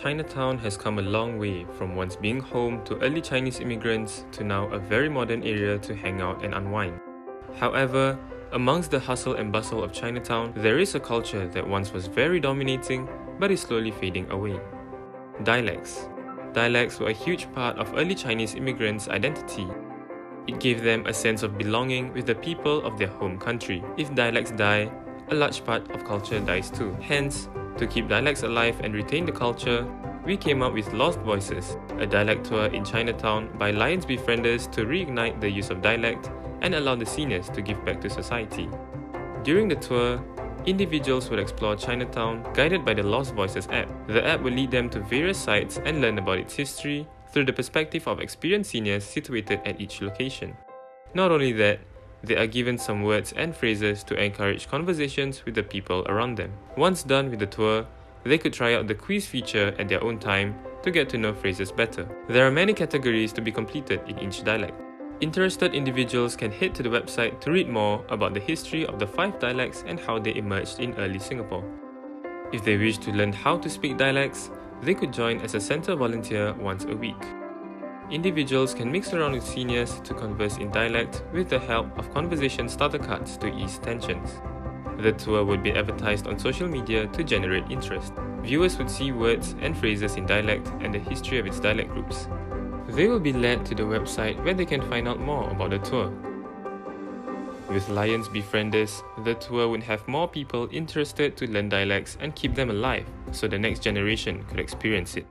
Chinatown has come a long way from once being home to early Chinese immigrants to now a very modern area to hang out and unwind. However, amongst the hustle and bustle of Chinatown, there is a culture that once was very dominating but is slowly fading away. Dialects. Dialects were a huge part of early Chinese immigrants' identity. It gave them a sense of belonging with the people of their home country. If dialects die, a large part of culture dies too. Hence, to keep dialects alive and retain the culture, we came up with Lost Voices, a dialect tour in Chinatown by Lions Befrienders to reignite the use of dialect and allow the seniors to give back to society. During the tour, individuals would explore Chinatown guided by the Lost Voices app. The app will lead them to various sites and learn about its history through the perspective of experienced seniors situated at each location. Not only that, they are given some words and phrases to encourage conversations with the people around them. Once done with the tour, they could try out the quiz feature at their own time to get to know phrases better. There are many categories to be completed in each dialect. Interested individuals can head to the website to read more about the history of the five dialects and how they emerged in early Singapore. If they wish to learn how to speak dialects, they could join as a centre volunteer once a week. Individuals can mix around with seniors to converse in dialect with the help of conversation starter cards to ease tensions. The tour would be advertised on social media to generate interest. Viewers would see words and phrases in dialect and the history of its dialect groups. They will be led to the website where they can find out more about the tour. With Lions Befrienders, the tour would have more people interested to learn dialects and keep them alive so the next generation could experience it.